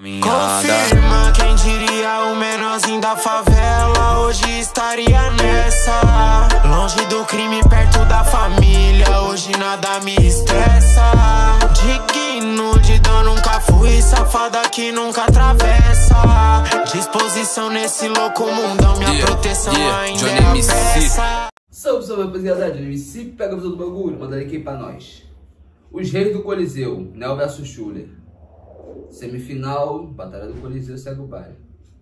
Confirma quem diria o menorzinho da favela Hoje estaria nessa Longe do crime, perto da família Hoje nada me estressa Digno de dano, nunca fui Safada que nunca atravessa Disposição nesse louco mundão Minha Yeah, proteção yeah, ainda Johnny é a MC. peça Salve, salve rapaziada, Johnny MC, pega a visão do bagulho, mandando aqui pra nós. Os Reis do Coliseu, Nel vs Schuller. Semifinal, Batalha do Coliseu segue o baile.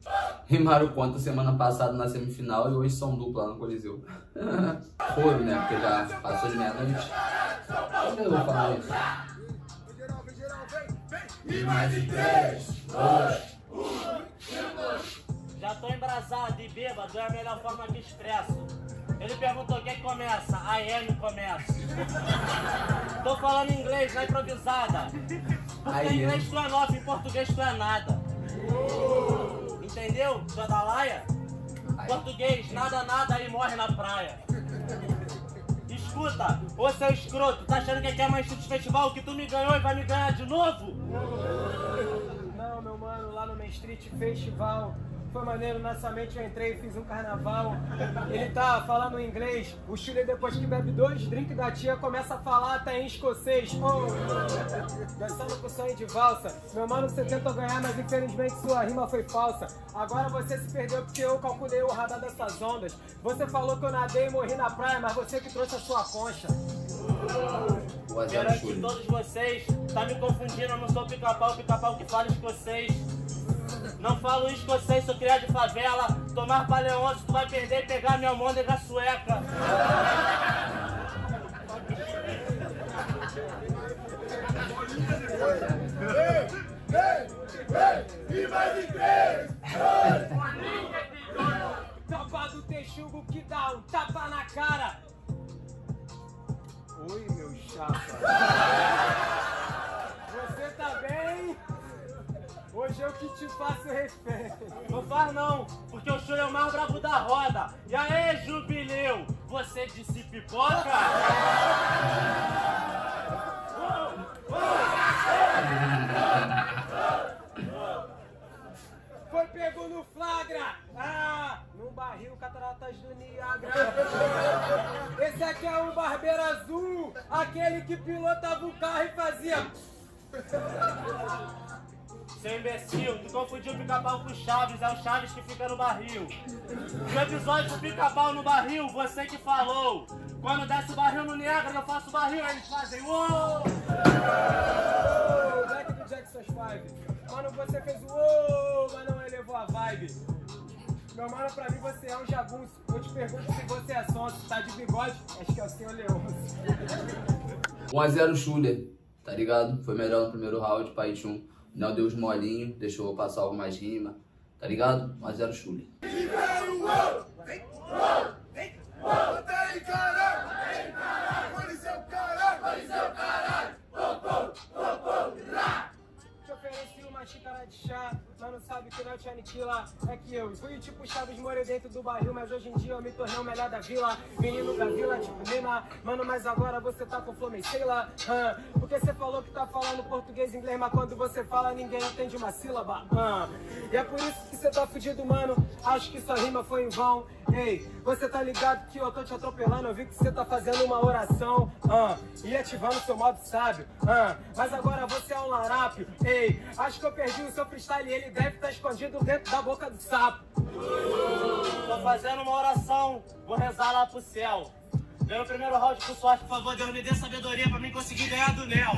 Rimaram quanto semana passada na semifinal e hoje são dupla no Coliseu. Foram, né? Porque já passou de meia-noite. Como eu vou falar isso? Já tô embrasado e bêbado, é a melhor forma que expresso. Ele perguntou quem começa, a M começa. Tô falando inglês na improvisada. Porque em inglês tu é nove, em português tu é nada. Entendeu? Tu é da laia? Português, nada, nada e morre na praia. Escuta, ô seu escroto, tá achando que aqui é mais Street Festival que tu me ganhou e vai me ganhar de novo? Não, meu mano, lá no Main Street Festival. Foi maneiro, nessa mente eu entrei e fiz um carnaval. Ele tá falando inglês. O Chile, depois que bebe dois drinks da tia, começa a falar até em escocês. Oh, dançando com sonho de valsa. Meu mano, você tentou ganhar, mas infelizmente sua rima foi falsa. Agora você se perdeu porque eu calculei o radar dessas ondas. Você falou que eu nadei e morri na praia, mas você que trouxe a sua concha. Perante todos vocês, tá me confundindo, eu não sou pica-pau, pica-pau que fala escocês. Não falo escocês, sou criado de favela. Tomar paleonço, tu vai perder e pegar minha môndega sueca. Tapa do texugo que dá um tapa na cara. Oi, meu chapa. Te faço refém. Não faz não, porque o show é o mais brabo da roda. E aí, jubileu, você disse pipoca? Foi pego no flagra! Ah! Num barril cataratas do Niagara. Esse aqui é o Barbeiro Azul, aquele que pilotava o carro e fazia. Seu imbecil, tu confundiu o pica-pau com o Chaves, é o Chaves que fica no barril. No episódio do pica-pau no barril, você que falou. Quando desce o barril no Niagara, eu faço o barril, eles fazem uou! Black do Jackson's 5. Mano, você fez o uou, mas não elevou a vibe. Meu mano, pra mim você é um jagunço. Eu te pergunto se você é sonso. Tá de bigode? Acho que é o senhor Leôncio. 1x0 Schuller, tá ligado? Foi melhor no primeiro round, País 1. O Nel deu os molinhos, deixou passar algo mais rima, tá ligado? 1x0 Schuller. Te sabe que não te aniquila. É que eu fui tipo Chaves Moura dentro do barril, mas hoje em dia eu me tornei o melhor da vila. Menino da vila, tipo Lima. Mano, mas agora você tá com flome, sei lá. hã? porque você falou que tá falando português e inglês, mas quando você fala ninguém entende uma sílaba. hã? e é por isso que você tá fudido, mano. Acho que sua rima foi em vão. Ei, você tá ligado que eu tô te atropelando? Eu vi que você tá fazendo uma oração. hã? e ativando seu modo sábio. hã? mas agora você é um larápio. Ei, acho que eu perdi o seu freestyle e ele deve estar escondido dentro da boca do sapo. Tô fazendo uma oração, vou rezar lá pro céu. Ganhei o primeiro round com sorte, por favor, Deus me dê sabedoria pra mim conseguir ganhar do Nel.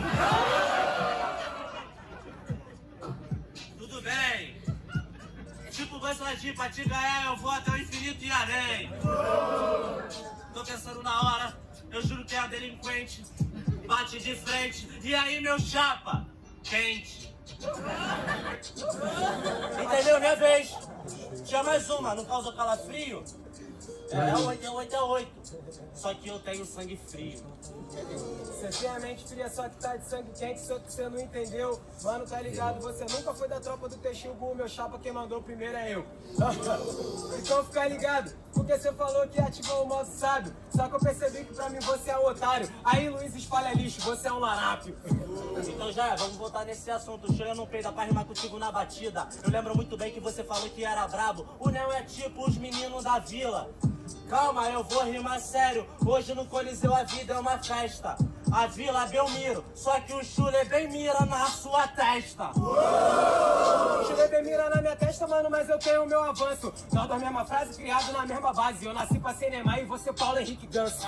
Tipo Gonçalves, pra te ganhar eu vou até o infinito e além. Tô pensando na hora, eu juro que é a delinquente. Bate de frente, e aí meu chapa? Quente. Entendeu, minha vez? Tinha mais uma, não causa calafrio? É, é oito, é oito, é só que eu tenho sangue frio. Você tem a mente fria, só que tá de sangue quente, só que você não entendeu. Mano, tá ligado? Você nunca foi da tropa do Texugu, meu chapa quem mandou primeiro é eu. então fica ligado, porque você falou que ativou o modo sábio. Só que eu percebi que pra mim você é um otário. Aí Luiz espalha lixo, você é um larápio. Então já, é, vamos voltar nesse assunto. Chega não peida pra rimar contigo na batida. Eu lembro muito bem que você falou que era brabo. O Neo é tipo os meninos da vila. Calma, eu vou rimar sério. Hoje no Coliseu a vida é uma festa. A Vila Belmiro, só que o chule bem mira na sua testa. Chulé bem mira na minha testa, mano, mas eu tenho o meu avanço. Nós da mesma frase, criado na mesma base. Eu nasci pra Neymar e você Paulo Henrique Ganso.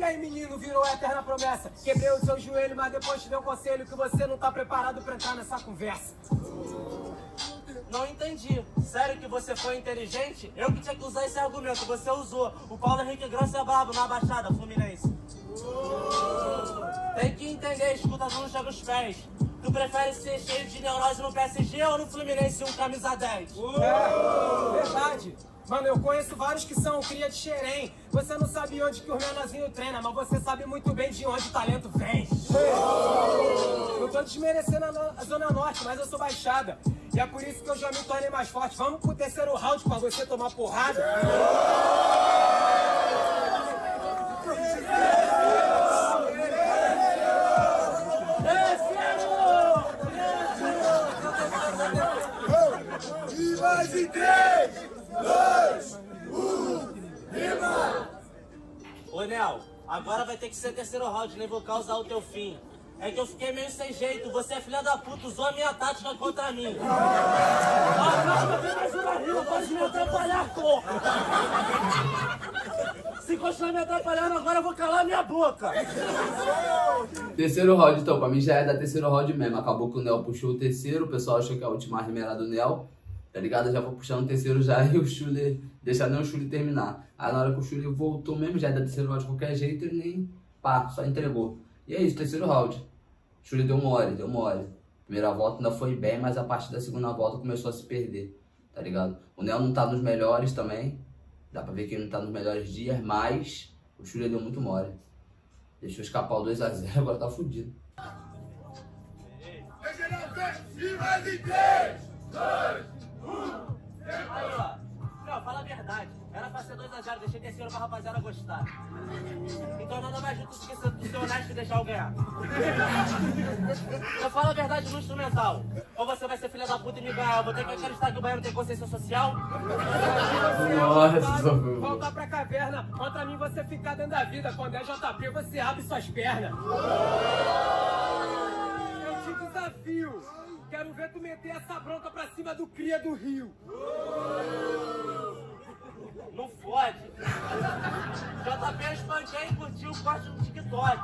E aí, menino, virou a eterna promessa. Quebrei o seu joelho, mas depois te dei um conselho que você não tá preparado pra entrar nessa conversa. Não entendi. Sério que você foi inteligente? Eu que tinha que usar esse argumento, você usou. O Paulo Henrique Grosso é brabo na Baixada Fluminense. Tem que entender, escuta não chega os pés. Tu prefere ser cheio de neurose no PSG ou no Fluminense um camisa 10? É, verdade. Mano, eu conheço vários que são cria de xerém. Você não sabe onde que o menorzinho treina, mas você sabe muito bem de onde o talento vem. Eu tô desmerecendo a Zona Norte, mas eu sou baixada. E é por isso que eu já me tornei mais forte. Vamos pro terceiro round pra você tomar porrada? Ter que ser terceiro round, nem vou causar o teu fim. É que eu fiquei meio sem jeito, você é filha da puta, usou a minha tática contra mim. Ah, calma, tem mais uma rima, pode me atrapalhar, porra! Se continuar me atrapalhando agora, eu vou calar minha boca. Terceiro round, então, pra mim já é da terceiro round mesmo. Acabou que o Nel puxou o terceiro, o pessoal achou que a última rima era do Nel, tá ligado? Já vou puxar no terceiro já e o Schuller, deixar nem o Schuller terminar. Aí na hora que o Schuller voltou mesmo, já é da terceiro round de qualquer jeito, ele nem, pá, só entregou. E é isso, terceiro round. O deu uma deu uma. Primeira volta ainda foi bem, mas a partir da segunda volta começou a se perder, tá ligado? O Neo não tá nos melhores também, dá pra ver que ele não tá nos melhores dias, mas o Schuller deu muito mole. Deixou escapar o 2x0, agora tá fudido. E mais em 3, 2, pra ser 2x0, deixei terceiro pra rapaziada gostar. Então nada mais justo do que ser, honesto e deixar eu ganhar. Eu falo a verdade no instrumental. Ou você vai ser filha da puta e me ganhar. Eu vou ter que acreditar que o baiano tem consciência social. Nossa. Voltar pra caverna, contra mim você ficar dentro da vida. Quando é JP, você abre suas pernas. Eu te desafio. Quero ver tu meter essa bronca pra cima do cria do Rio. Fode. JP espanquei e curtiu o corte no TikTok.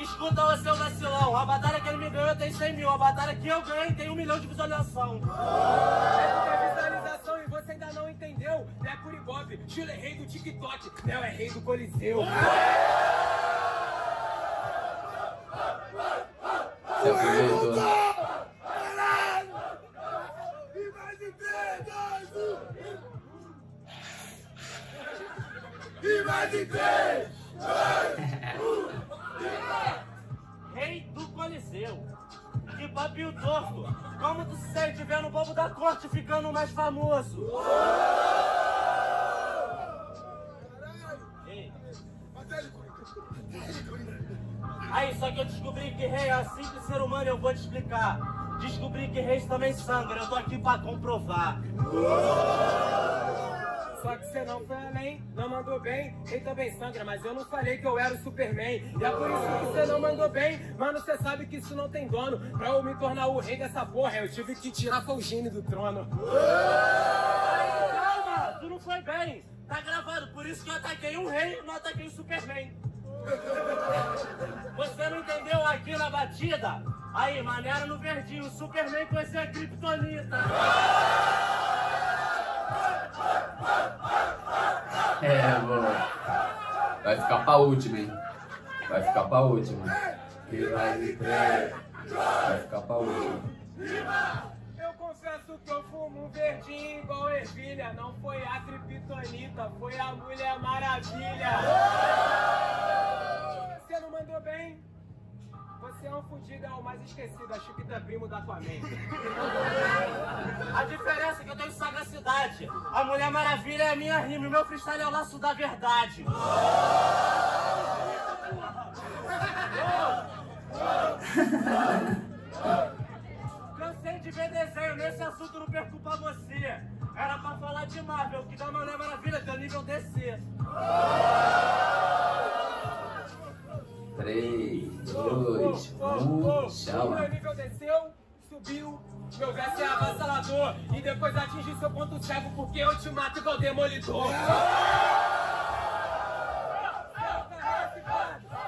Escuta o seu vacilão. A batalha que ele me ganhou tem 100 mil. A batalha que eu ganhei tem um milhão de visualização. É visualização e você ainda não entendeu. É Curibob, Chile é rei do TikTok, Léo é rei do Coliseu. Se aproveitou. Rei do Coliseu. Que papinho torto. Como tu se sente vendo o bobo da corte ficando mais famoso? Ei. Aí, só que eu descobri que rei é um simples ser humano e eu vou te explicar. Descobri que reis também sangram, eu tô aqui pra comprovar. Só que você não foi além, não mandou bem, rei também sangra, mas eu não falei que eu era o Superman. E é por isso que você não mandou bem, mano, você sabe que isso não tem dono. Pra eu me tornar o rei dessa porra, eu tive que tirar Fulgine do trono. Calma, tu não foi bem. Tá gravado, por isso que eu ataquei um rei não ataquei o Superman. Você não entendeu aqui na batida? Aí, maneira no verdinho, o Superman conhecia a Kryptonita. É, boa. Vai ficar pra última, hein? Vai ficar pra última. Que vai ficar pra última. Eu confesso que eu fumo um verdinho igual ervilha. Não foi a Kryptonita, foi a Mulher Maravilha. Você não mandou bem? Você é um fudido, é o mais esquecido. Acho que tu é primo da tua mente. A diferença é que eu tenho sagacidade. A Mulher Maravilha é a minha rima, e o meu freestyle é o laço da verdade. Cansei de ver desenho, nesse assunto não perco pra você. Era pra falar de Marvel, que da Mulher Maravilha tem nível DC. 3, 2, 1, tchau. Meu nível desceu, subiu. Meu verso é avassalador. E depois atinge seu ponto cego, porque eu te mato igual demolidor.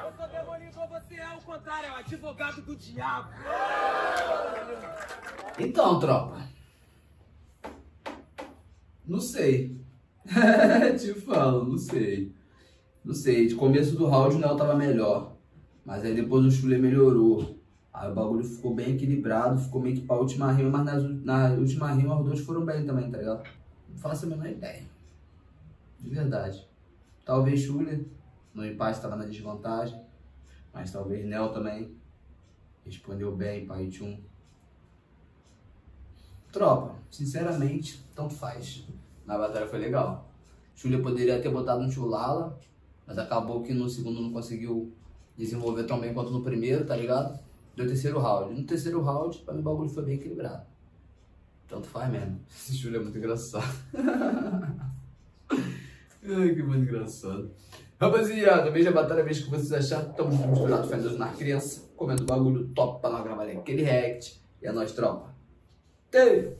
Eu sou demolidor, você é o contrário, é o advogado do diabo. Então, tropa. Não sei. Te falo, não sei. Não sei. De começo do round o Nel tava melhor. Mas aí depois o Chule melhorou. Aí o bagulho ficou bem equilibrado, ficou meio que pra última rima, mas nas, na última rima os dois foram bem também, tá ligado? Não faço a menor ideia. De verdade. Talvez Chule no empate estava na desvantagem. Mas talvez Nel também respondeu bem, pai Tchum. Tropa, sinceramente, tanto faz. Na batalha foi legal. Julia poderia ter botado um Chulala, mas acabou que no segundo não conseguiu desenvolver tão bem quanto no primeiro, tá ligado? Deu terceiro round. No terceiro round, pra mim o bagulho foi bem equilibrado. Tanto faz mesmo. Esse Júlio é muito engraçado. Ai, que muito engraçado. Rapaziada, veja a batalha, veja o que vocês acharam. Tamo junto, misturado, Deus na criança. Comendo bagulho top pra nós gravar aquele react. E é nóis, tropa. Teve.